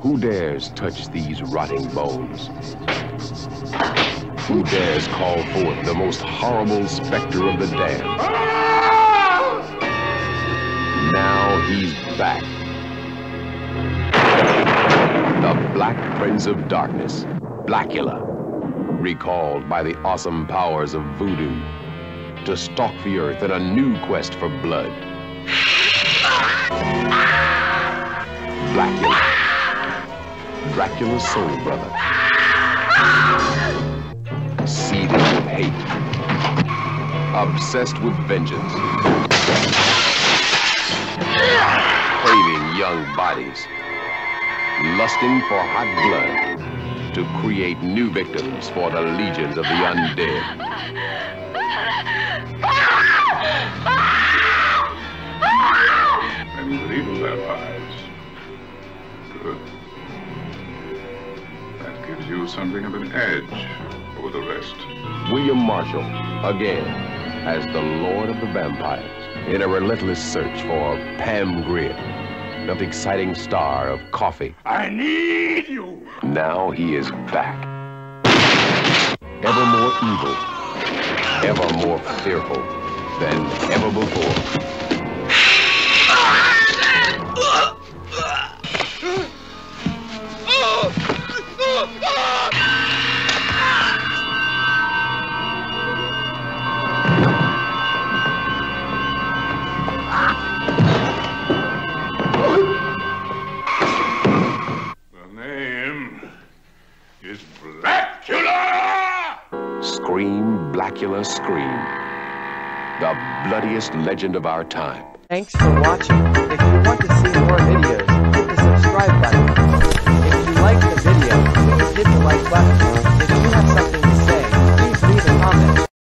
Who dares touch these rotting bones? Who dares call forth the most horrible specter of the damned? Now he's back. The Black Prince of Darkness, Blacula, recalled by the awesome powers of voodoo to stalk the earth in a new quest for blood. Blacula, Dracula's soul brother. Seething with hate, obsessed with vengeance, craving young bodies, lusting for hot blood to create new victims for the legions of the undead. And believe in vampires. Good. That gives you something of an edge over the rest. William Marshall, again, as the Lord of the Vampires, in a relentless search for Pam Grier, the exciting star of Coffy. I need you! Now he is back. Ever more evil, ever more fearful than ever before. The is Blacula! Scream, Blacula, scream. The bloodiest legend of our time. Thanks for watching. If you want to see more videos, hit the subscribe button. If you liked the video, please hit the like button.